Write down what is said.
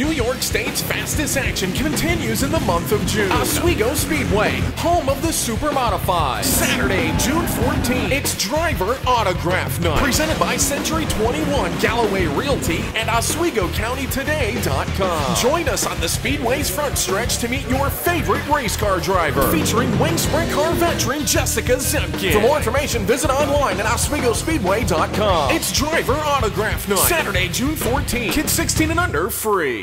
New York State's fastest action continues in the month of June. Oswego Speedway, home of the Super Modified. Saturday, June 14th, it's Driver Autograph Night. Presented by Century 21, Galloway Realty, and OswegoCountyToday.com. Join us on the Speedway's front stretch to meet your favorite race car driver. Featuring wing sprint car veteran Jessica Zemken. For more information, visit online at OswegoSpeedway.com. It's Driver Autograph Night. Saturday, June 14th. Kids 16 and under free.